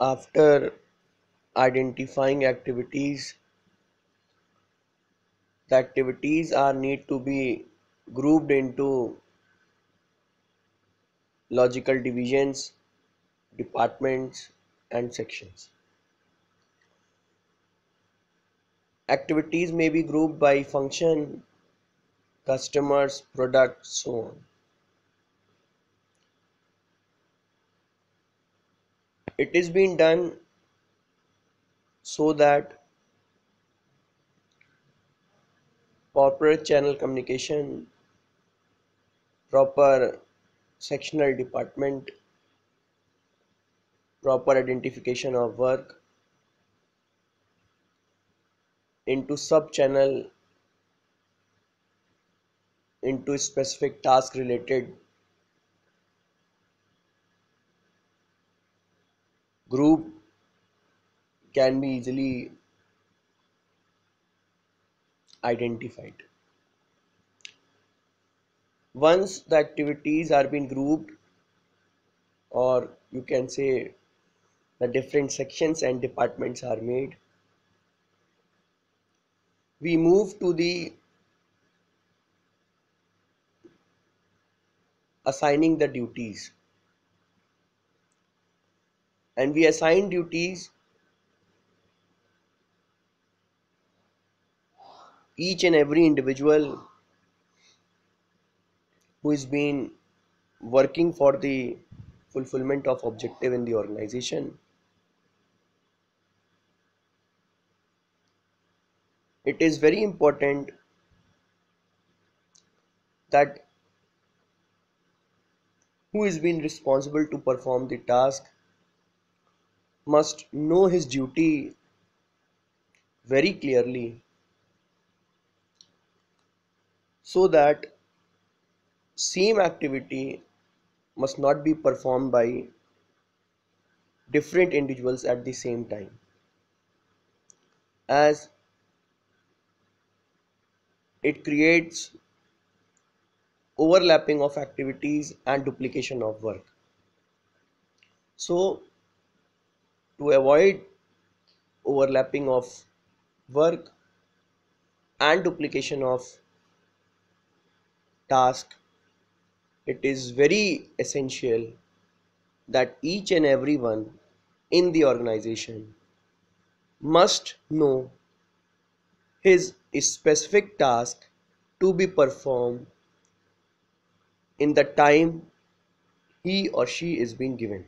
after identifying activities the activities are need to be grouped into logical divisions departments and sections. Activities may be grouped by function customers products so on it is being done so that proper channel communication proper sectional department proper identification of work into sub channel into specific task related group can be easily identified. Once the activities are being grouped or you can say the different sections and departments are made, we move to the assigning the duties and we assign duties each and every individual who is been working for the fulfillment of objective in the organization. It is very important that who is being responsible to perform the task must know his duty very clearly so that same activity must not be performed by different individuals at the same time. As it creates overlapping of activities and duplication of work. So to avoid overlapping of work and duplication of task it is very essential that each and everyone in the organization must know his specific task to be performed in the time he or she is being given